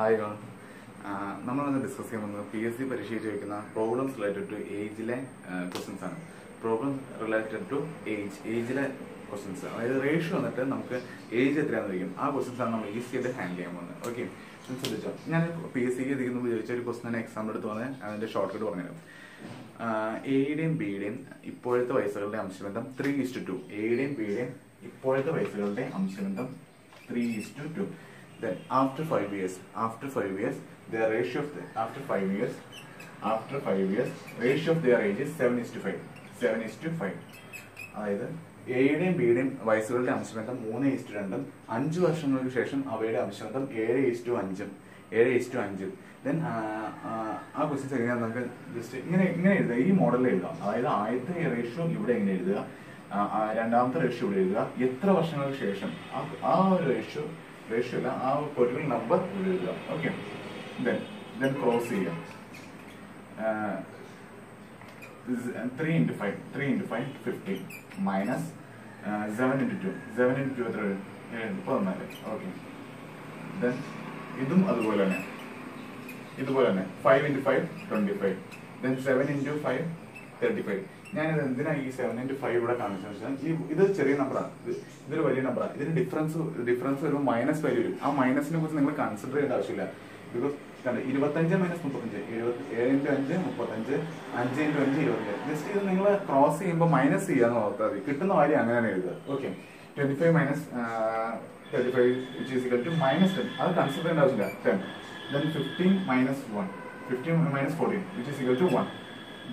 Hi നമ്മൾ നമ്മളിന്ന് discuss ചെയ്യാൻ പോകുന്നത് പി എസ് സി പരീക്ഷയിൽ ചോദിക്കുന്ന പ്രോബ്ലംസ് റിലേറ്റഡ് ടു ഏജിലെ ക്വസ്റ്റ്യൻസ് ആണ്. പ്രോബ്ലം റിലേറ്റഡ് ടു ഏജ് ഏജിലെ ക്വസ്റ്റ്യൻസ് അതായത് റേഷ്യോ വന്നിട്ട് നമുക്ക് ഏജ് എത്രയാണെന്ന് ചോദിക്കും. ആ ക്വസ്റ്റ്യൻസ് ആണ് നമ്മൾ ഈസി ആയിട്ട് ഹാൻഡിൽ ചെയ്യാൻ പോകുന്നത്. ഓക്കെ ശ്രദ്ധിച്ചോ? ഞാൻ പി എസ് സിക്ക് ഇരിക്കുന്ന ചോദിച്ച ഒരു ക്വസ്റ്റൻ എക്സാമ്പിൾ എടുത്ത് വന്ന് അതിന്റെ ഷോർട്ട് കട്ട് പറഞ്ഞുതരാം എയുടെയും ബിയുടെയും ഇപ്പോഴത്തെ വയസ്സുകളുടെ അംശബന്ധം ത്രീ ഇസ്റ്റു ടു എയുടെയും ബിയുടെയും ഇപ്പോഴത്തെ വയസ്സുകളുടെ അംശബന്ധം three is to two then after five years after five years their ratio of the, after five years after five years ratio of their age is seven is to five. Seven is to five. അതായത് എയുടെയും ബിയുടെയും വയസ്സുകളുടെ അംശബന്ധം മൂന്ന് east രണ്ടും അഞ്ച് വർഷങ്ങൾക്ക് ശേഷം അവയുടെ അംശബന്ധം ഏഴ് is to അഞ്ചും ഏഴ് ഈസ്റ്റു അഞ്ചും. ദെൻ ആ ക്വസ്റ്റ്യൻസ് എങ്ങനെയാണ് നമുക്ക് ജസ്റ്റ് ഇങ്ങനെ ഇങ്ങനെ എഴുതുക ഈ മോഡലിൽ എഴുതാം. അതായത് ആദ്യത്തെ റേഷ്യോ ഇവിടെ എങ്ങനെ എഴുതുക? രണ്ടാമത്തെ റേഷ്യോ ഇവിടെ എഴുതുക. എത്ര വർഷങ്ങൾക്ക് ശേഷം ആ ഒരു റേഷ്യോ റേഷ്യോ അല്ല ആ പെർട്ടിക്കുലർ നമ്പർ എഴുതുക ഓക്കെ ദെൻ ദെൻ ക്രോസ് ചെയ്യുക three into five three into five fifteen minus seven into two seven into two എത്ര? പതിനാല്. ഓക്കെ ദെൻ ഇതും അതുപോലെ തന്നെ. ഇതുപോലെ തന്നെ. Five into five twenty five then seven into five thirty five ഞാനിത് എന്തിനാ ഈ സെവൻ ഇന്റു ഫൈവ് ഇവിടെ കാണിച്ചത് വെച്ചാൽ ഈ ഇത് ചെറിയ നമ്പറാണ് ഇത് ഇതൊരു വലിയ നമ്പറാണ് ഇതിന് ഡിഫറൻസ് ഡിഫറൻസ് വരുമ്പോൾ മൈനസ് വാല്യൂ വരും. ആ മൈനസിനെ കുറിച്ച് നിങ്ങൾ കൺസിഡർ ചെയ്യേണ്ട ആവശ്യമില്ല. ബിക്കോസ് കണ്ട് ഇരുപത്തഞ്ച് മൈനസ് മുപ്പത്തഞ്ച് എഴുപത്തി ഏഴ് ഇന്റു അഞ്ച് മുപ്പത്തഞ്ച് അഞ്ച് ഇന്റു അഞ്ച് ഇരുപത്തഞ്ച് ജസ്റ്റ് ഇത് നിങ്ങൾ ക്രോസ് ചെയ്യുമ്പോൾ മൈനസ് ചെയ്യാന്ന് ഓർത്താൽ മതി. കിട്ടുന്ന കാര്യം അങ്ങനെയാണ് എഴുതുക. Okay twenty five minus thirty five which is equal to minus ten അത് കൺസിഡർ ചെയ്യേണ്ട ആവശ്യമില്ല. Ten then fifteen minus one fifteen minus fourteen which is equal to one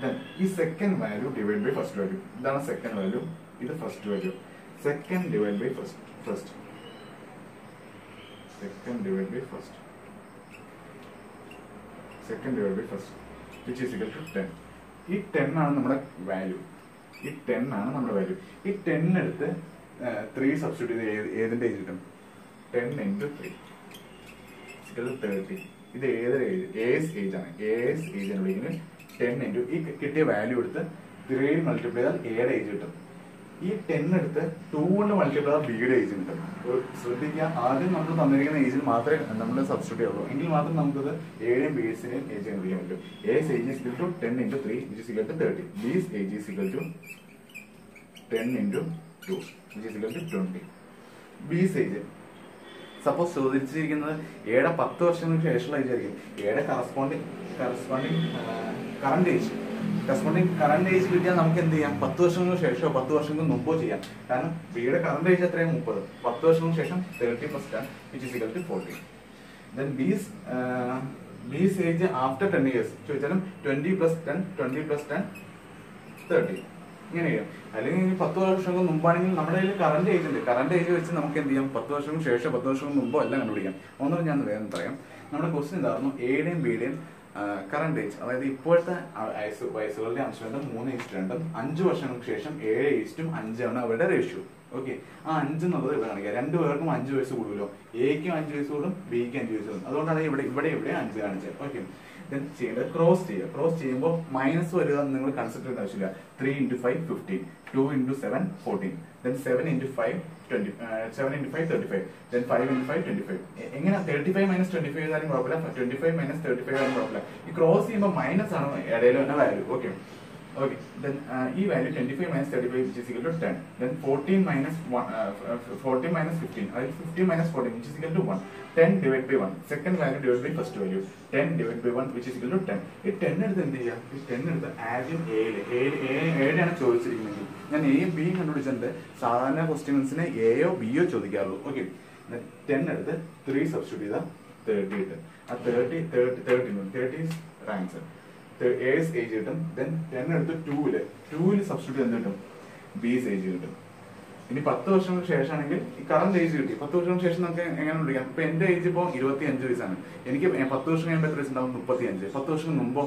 then ഈ second value divide by first value ഇതാണ് second value ഇത് first value second divide by first first second divide by first second divide by first which is equal to ten ഈ ten ആണ് നമ്മുടെ value ഈ ten ആണ് നമ്മുടെ value ഈ ten എടുത്ത് ത്രീ സബ്സ്റ്റിറ്റ്യൂട്ട് ചെയ്ത് ഏതിന്റെ കിട്ടും? ടെൻ ഇന്റു ത്രീ തേർട്ടി ഇത് ഏതൊരു ഏജ് ഏസ് ഏജ് ആണ്. ഏസ് ഏജ് ആണ് വിളിക്കുന്നത് ടെൻ ഇന്റു ഈ കിട്ടിയ വാല്യൂ എടുത്ത് ത്രീയിൽ മൾട്ടിപ്ലൈ ചെയ്താൽ ഏഴ് ഏജ് കിട്ടും. ഈ ടെൻ എടുത്ത് ടു കൊണ്ട് മൾട്ടിപ്ലൈ ചെയ്താൽ ബിയുടെ ഏജ് കിട്ടും. ശ്രദ്ധിക്കുക ആദ്യം നമ്മൾ തന്നിരിക്കുന്ന ഏജിൽ മാത്രമേ നമ്മൾ സബ്സ്റ്റിറ്റ്യൂട്ട് ചെയ്യുള്ളൂ. എങ്കിൽ മാത്രം നമുക്കത് ഏഴും ബിസിനെയും ഏജ് കണ്ടുപിടിക്കാൻ പറ്റും. A's age is equal to ten into three which is equal to thirty B's age is equal to ten into two which is equal to twenty B's age suppose ചോദിച്ചിരിക്കുന്നത് ഏഴ് പത്ത് വർഷങ്ങൾക്ക് ശേഷമുള്ള ആയിരിക്കും ഏഴ് corresponding corresponding current age corresponding current age കിട്ടിയാൽ നമുക്ക് എന്ത് ചെയ്യാം? പത്ത് വർഷങ്ങൾക്ക് ശേഷമോ പത്ത് വർഷങ്ങൾക്ക് മുമ്പോ ചെയ്യാം. കാരണം ബിയുടെ കറണ്ട് ഏജ് എത്രയാണ്? മുപ്പത്. പത്ത് വർഷങ്ങൾക്ക് ശേഷം തേർട്ടി പെർസെന്റ് ആണ് which is to forty then B's B's age after ten years ചോദിച്ചാലും twenty plus ten twenty plus ten thirty ഇങ്ങനെ ചെയ്യാം അല്ലെങ്കിൽ ഇനി പത്ത് വർഷങ്ങൾക്ക് മുമ്പാണെങ്കിൽ നമ്മുടെ കയ്യിൽ കറണ്ട് ഏജ് ഉണ്ട് കറണ്ട് ഏജ് വെച്ച് നമുക്ക് എന്ത് ചെയ്യാം? പത്ത് വർഷം ശേഷം പത്ത് വർഷം മുമ്പോ എല്ലാം കണ്ടുപിടിക്കാം. ഒന്നും ഞാൻ വേഗം പറയാം. നമ്മുടെ ക്വസ്റ്റ്യൻ ഇതായിരുന്നു. എയുടെയും ബിയുടെയും കറണ്ട് ഏജ് അതായത് ഇപ്പോഴത്തെ വയസ്സ് വയസ്സുകളുടെ അംശബന്ധം മൂന്ന് ഈസ്റ്റ് രണ്ടും അഞ്ച് വർഷങ്ങൾക്ക് ശേഷം ഏഴ് ഈസ്റ്റും അഞ്ചാണ് അവരുടെ റേഷ്യോ ഓക്കെ ആ അഞ്ച് എന്നുള്ളത് ഇവിടെ കാണിക്കുക രണ്ടു പേർക്കും അഞ്ച് വയസ്സ് കൂടുമല്ലോ. എക്കും അഞ്ച് വയസ്സ് കൂടും ബിക്ക് അഞ്ച് വയസ്സ് കൂടും. അതുകൊണ്ടാണ് ഇവിടെ ഇവിടെ ഇവിടെ അഞ്ച് കാണിച്ചത്. ഓക്കെ ക്രോസ് ചെയ്യുക ക്രോസ് ചെയ്യുമ്പോൾ മൈനസ് വരിക നിങ്ങൾ കൺസിഡർ ചെയ്യേണ്ട ആവശ്യമില്ല. Three into five fifteen two into seven fourteen then seven into five twenty seven into five thirty five then five into five twenty five എങ്ങനെ thirty five minus twenty five ആയാലും കുഴപ്പമില്ല. Twenty five minus thirty five ആയാലും കുഴപ്പമില്ല. ഈ cross ചെയ്യുമ്പോൾ minus ആണ് ഇടയിൽ തന്നെ വാല്യൂ ഓക്കെ ഓക്കെ ദെൻ ഈ value twenty five minus thirty five which is equal to ten then fourteen minus fourteen minus fifteen അതായത് fifteen minus fourteen which is equal to one ten divide by one second value divide by first value ten divide by one which is equal to ten ഈ ten എടുത്ത് എന്ത് ചെയ്യാം? ഈ ten എടുത്ത് ആദ്യം ഏഴ് ഏഴ് ഏഴാണ് ചോദിച്ചിരിക്കുന്നത്. ഞാൻ എയും ബിയും കണ്ടുപിടിച്ചിട്ടുണ്ട്. സാധാരണ ക്വസ്റ്റ്യൻസിന് എയോ ബിയോ ചോദിക്കാറുള്ളൂ. ഓക്കെ ടെൻ എടുത്ത് ത്രീ സബ്സ്റ്റിറ്റ്യൂട്ട് ചെയ്താൽ തേർട്ടി കിട്ടും. ആ thirty thirty thirty thirty answer A's age കിട്ടും. ദെൻ ടെൻ എടുത്ത് ടൂവിൽ ടൂവിൽ സബ്സ്റ്റിറ്റ്യൂട്ട് എന്ത് കിട്ടും? ബീസ് ഏജ് കിട്ടും. ഇനി പത്ത് വർഷങ്ങൾക്ക് ശേഷമാണെങ്കിൽ ഈ കറണ്ട് ഏജ് കിട്ടി. പത്ത് വർഷങ്ങൾക്ക് ശേഷം നമുക്ക് എങ്ങനെ വിളിക്കാം? ഇപ്പൊ എന്റെ ഏജ് ഇപ്പോൾ ഇരുപത്തി അഞ്ച് വയസ്സാണ്. എനിക്ക് പത്ത് വർഷം കഴിയുമ്പോൾ എത്ര വയസ്സുണ്ടാവും? മുപ്പത്തി അഞ്ച് പത്ത് വർഷം മുമ്പോ?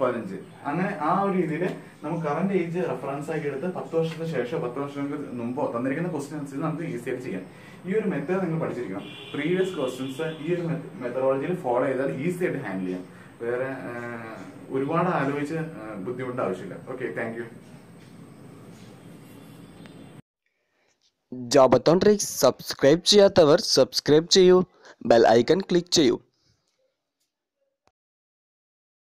പതിനഞ്ച്. അങ്ങനെ ആ ഒരു രീതിയിൽ നമുക്ക് കറണ്ട് ഏജ് റെഫറൻസ് ആക്കി എടുത്ത് പത്ത് വർഷത്തിന് ശേഷം പത്ത് വർഷങ്ങൾക്ക് മുമ്പോ തന്നിരിക്കുന്ന ക്വസ്റ്റ്യൻ അനുസരിച്ച് നമുക്ക് ഈസി ആയിട്ട് ചെയ്യാം. ഈ ഒരു മെത്തേഡ് നിങ്ങൾ പഠിച്ചിരിക്കണം. പ്രീവിയസ് ക്വസ്റ്റ്യൻസ് ഈ ഒരു മെത്തഡോളജിയിൽ ഫോളോ ചെയ്താൽ ഈസി ആയിട്ട് ഹാൻഡിൽ ചെയ്യാം. വേറെ ഒരുപാട് ആലോചിച്ച് ബുദ്ധിമുട്ട് ആവശ്യമില്ല. Okay thank you Jobathon tricks subscribe ചെയ്യാത്തവർ സബ്സ്ക്രൈബ് ചെയ്യൂ. ബെൽ ഐക്കൺ ക്ലിക്ക് ചെയ്യൂ.